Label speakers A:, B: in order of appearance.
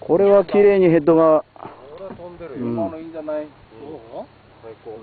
A: これは綺麗にヘッドが、うん。
B: 今のいいんじゃない？最高。